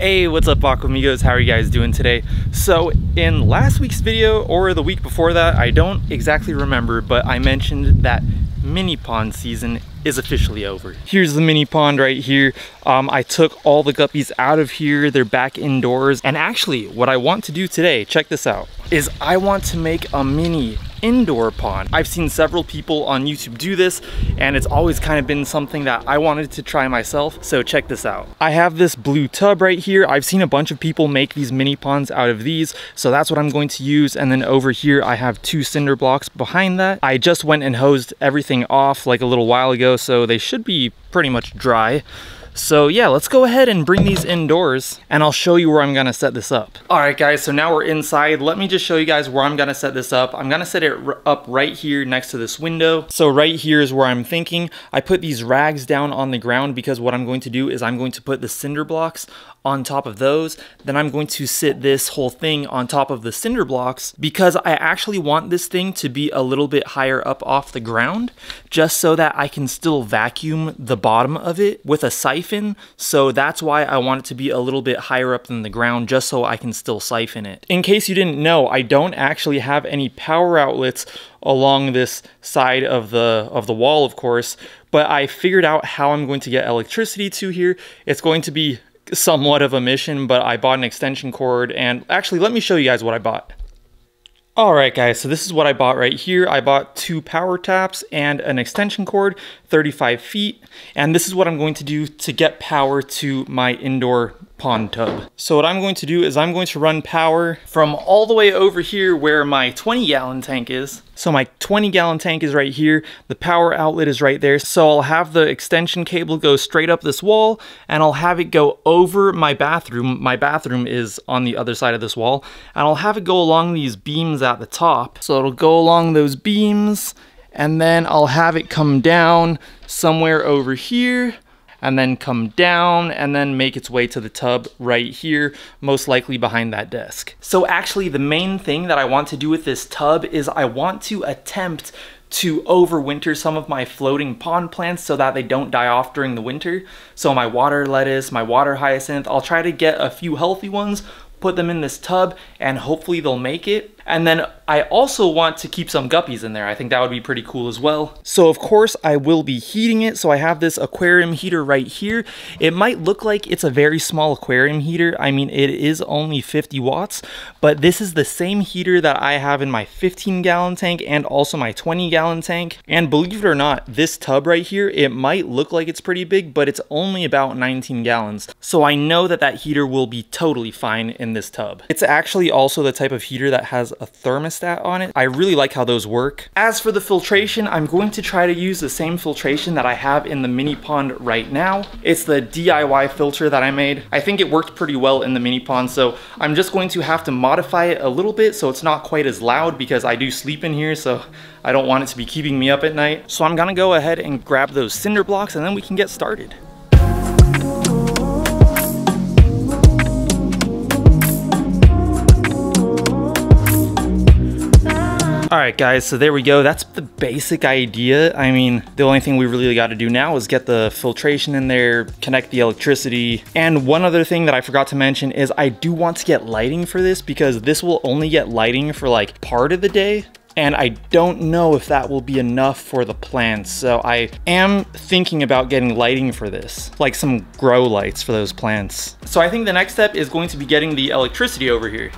Hey, what's up Aquamigos? How are you guys doing today? So in last week's video or the week before that, I don't exactly remember, but I mentioned that mini pond season is officially over. Here's the mini pond right here. Um, I took all the guppies out of here. They're back indoors. And actually what I want to do today, check this out, is I want to make a mini indoor pond. I've seen several people on YouTube do this and it's always kind of been something that I wanted to try myself. So check this out. I have this blue tub right here. I've seen a bunch of people make these mini ponds out of these. So that's what I'm going to use. And then over here, I have two cinder blocks behind that. I just went and hosed everything off like a little while ago. So they should be pretty much dry. So yeah, let's go ahead and bring these indoors and I'll show you where I'm gonna set this up. All right guys, so now we're inside. Let me just show you guys where I'm gonna set this up. I'm gonna set it up right here next to this window. So right here is where I'm thinking. I put these rags down on the ground because what I'm going to do is I'm going to put the cinder blocks on top of those. Then I'm going to sit this whole thing on top of the cinder blocks because I actually want this thing to be a little bit higher up off the ground just so that I can still vacuum the bottom of it with a siphon. So that's why I want it to be a little bit higher up than the ground just so I can still siphon it. In case you didn't know, I don't actually have any power outlets along this side of the of the wall of course but I figured out how I'm going to get electricity to here it's going to be somewhat of a mission, but I bought an extension cord and actually let me show you guys what I bought. Alright guys, so this is what I bought right here. I bought two power taps and an extension cord, 35 feet, and this is what I'm going to do to get power to my indoor pond tub. So what I'm going to do is I'm going to run power from all the way over here where my 20 gallon tank is. So my 20 gallon tank is right here. The power outlet is right there. So I'll have the extension cable go straight up this wall and I'll have it go over my bathroom. My bathroom is on the other side of this wall and I'll have it go along these beams at the top. So it'll go along those beams and then I'll have it come down somewhere over here and then come down and then make its way to the tub right here, most likely behind that desk. So actually the main thing that I want to do with this tub is I want to attempt to overwinter some of my floating pond plants so that they don't die off during the winter. So my water lettuce, my water hyacinth, I'll try to get a few healthy ones, put them in this tub, and hopefully they'll make it. And then I also want to keep some guppies in there. I think that would be pretty cool as well. So of course I will be heating it. So I have this aquarium heater right here. It might look like it's a very small aquarium heater. I mean, it is only 50 watts, but this is the same heater that I have in my 15 gallon tank and also my 20 gallon tank. And believe it or not, this tub right here, it might look like it's pretty big, but it's only about 19 gallons. So I know that that heater will be totally fine in this tub. It's actually also the type of heater that has a thermostat on it. I really like how those work. As for the filtration, I'm going to try to use the same filtration that I have in the mini pond right now. It's the DIY filter that I made. I think it worked pretty well in the mini pond, so I'm just going to have to modify it a little bit so it's not quite as loud because I do sleep in here, so I don't want it to be keeping me up at night. So I'm gonna go ahead and grab those cinder blocks and then we can get started. All right, guys, so there we go. That's the basic idea. I mean, the only thing we really got to do now is get the filtration in there, connect the electricity. And one other thing that I forgot to mention is I do want to get lighting for this because this will only get lighting for like part of the day and I don't know if that will be enough for the plants. So I am thinking about getting lighting for this, like some grow lights for those plants. So I think the next step is going to be getting the electricity over here.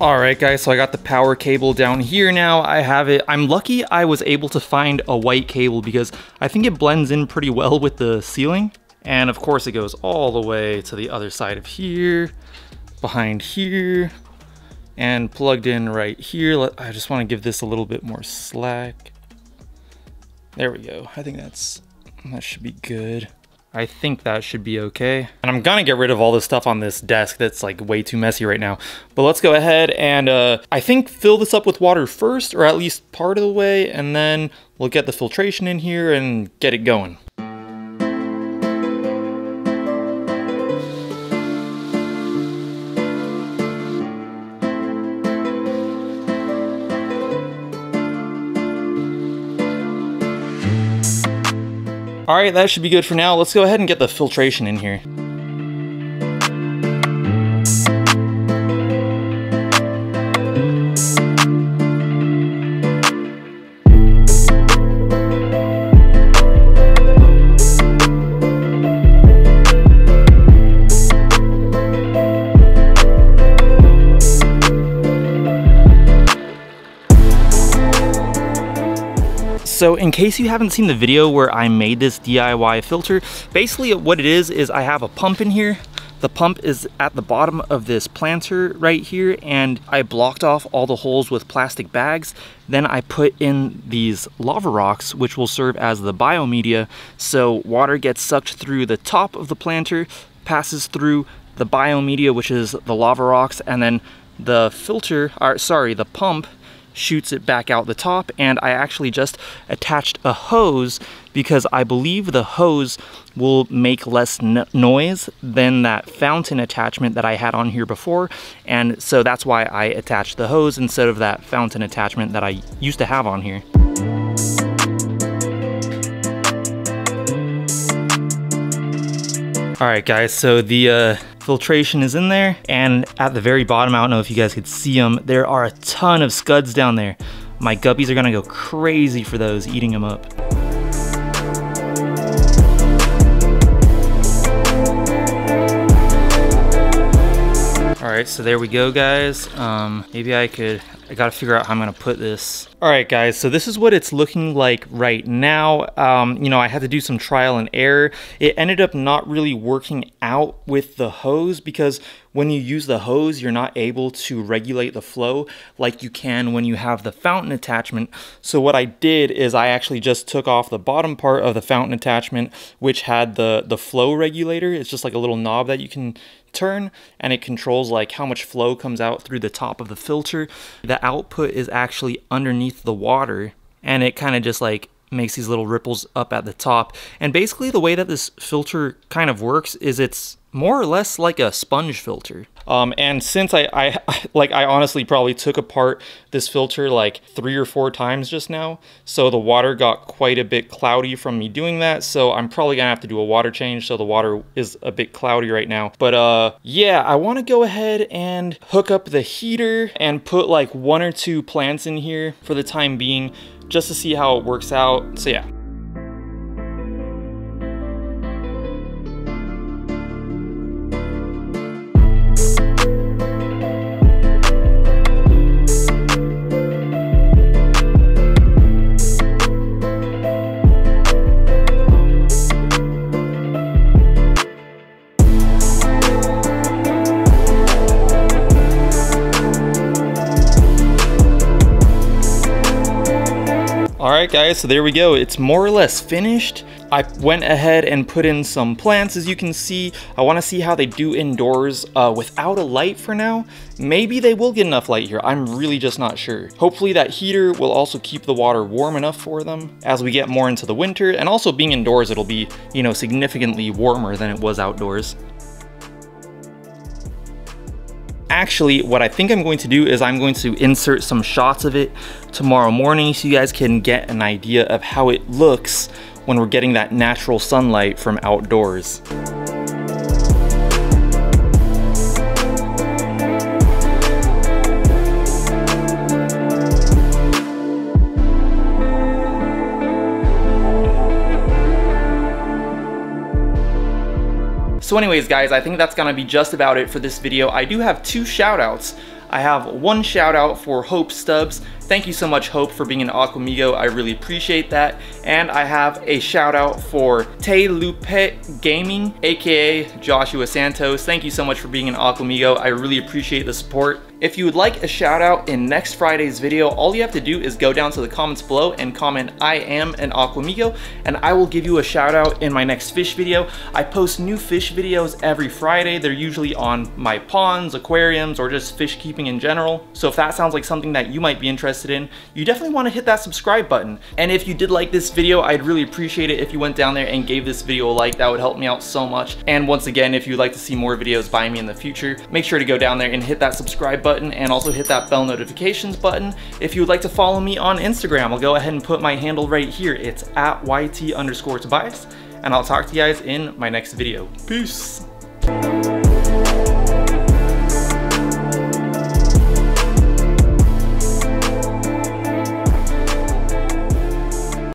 All right, guys, so I got the power cable down here now. I have it. I'm lucky I was able to find a white cable because I think it blends in pretty well with the ceiling. And of course it goes all the way to the other side of here, behind here, and plugged in right here. I just wanna give this a little bit more slack. There we go. I think that's, that should be good. I think that should be okay. And I'm gonna get rid of all this stuff on this desk that's like way too messy right now. But let's go ahead and uh, I think fill this up with water first, or at least part of the way, and then we'll get the filtration in here and get it going. All right, that should be good for now. Let's go ahead and get the filtration in here. In case you haven't seen the video where I made this DIY filter, basically what it is, is I have a pump in here. The pump is at the bottom of this planter right here and I blocked off all the holes with plastic bags. Then I put in these lava rocks, which will serve as the biomedia. So water gets sucked through the top of the planter, passes through the biomedia, which is the lava rocks, and then the filter, or sorry, the pump shoots it back out the top and I actually just attached a hose because I believe the hose will make less noise than that fountain attachment that I had on here before and so that's why I attached the hose instead of that fountain attachment that I used to have on here. All right guys, so the uh, filtration is in there. And at the very bottom, I don't know if you guys could see them, there are a ton of scuds down there. My guppies are gonna go crazy for those, eating them up. All right, so there we go, guys. Um, maybe I could, I gotta figure out how I'm gonna put this. All right, guys, so this is what it's looking like right now. Um, you know, I had to do some trial and error. It ended up not really working out with the hose because when you use the hose, you're not able to regulate the flow like you can when you have the fountain attachment. So what I did is I actually just took off the bottom part of the fountain attachment, which had the, the flow regulator. It's just like a little knob that you can turn and it controls like how much flow comes out through the top of the filter. The output is actually underneath the water and it kind of just like makes these little ripples up at the top. And basically the way that this filter kind of works is it's more or less like a sponge filter. Um, and since I, I, like, I honestly probably took apart this filter like three or four times just now. So the water got quite a bit cloudy from me doing that. So I'm probably gonna have to do a water change. So the water is a bit cloudy right now. But uh, yeah, I wanna go ahead and hook up the heater and put like one or two plants in here for the time being, just to see how it works out. So yeah. Alright guys, so there we go. It's more or less finished. I went ahead and put in some plants as you can see. I want to see how they do indoors uh, without a light for now. Maybe they will get enough light here. I'm really just not sure. Hopefully that heater will also keep the water warm enough for them as we get more into the winter. And also being indoors, it'll be, you know, significantly warmer than it was outdoors. Actually what I think I'm going to do is I'm going to insert some shots of it tomorrow morning so you guys can get an idea of how it looks when we're getting that natural sunlight from outdoors. So anyways, guys, I think that's gonna be just about it for this video. I do have two shout outs. I have one shout out for Hope Stubbs. Thank you so much, Hope, for being an Aquamigo. I really appreciate that. And I have a shout out for Tay Lupe Gaming, aka Joshua Santos. Thank you so much for being an Aquamigo. I really appreciate the support. If you would like a shout out in next Friday's video, all you have to do is go down to the comments below and comment I am an Aquamigo and I will give you a shout out in my next fish video. I post new fish videos every Friday. They're usually on my ponds, aquariums, or just fish keeping in general. So if that sounds like something that you might be interested in, you definitely want to hit that subscribe button. And if you did like this video, I'd really appreciate it if you went down there and gave this video a like. That would help me out so much. And once again, if you'd like to see more videos by me in the future, make sure to go down there and hit that subscribe button button and also hit that bell notifications button. If you would like to follow me on Instagram, I'll go ahead and put my handle right here. It's at YT underscore Tobias, and I'll talk to you guys in my next video. Peace.